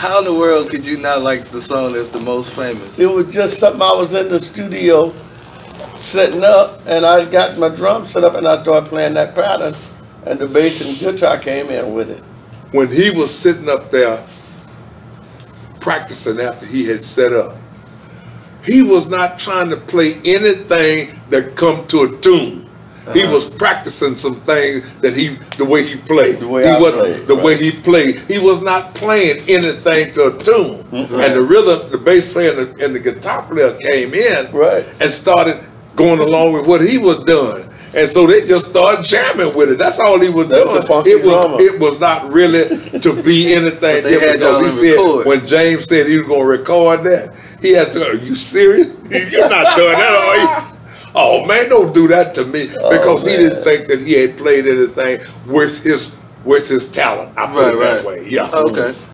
How in the world could you not like the song that's the most famous? It was just something I was in the studio setting up, and I got my drum set up, and I started playing that pattern, and the bass and guitar came in with it. When he was sitting up there practicing after he had set up, he was not trying to play anything that come to a tune. He Uh-huh. was practicing some things that he, the way he played. The way he I played, the way he played. He was not playing anything to a tune. And the rhythm, the bass player and the, and the guitar player came in Right. and started going along with what he was doing. And so they just started jamming with it. That's all he was That's doing. it was it was not really to be anything they had different. Because he said record. when James said he was gonna record that, he had to go, Are you serious? You're not doing that, are you? Oh man, don't do that to me. Oh, because he didn't think that he had played anything with his with his talent. I put Right, it that right. way. Yeah. Okay.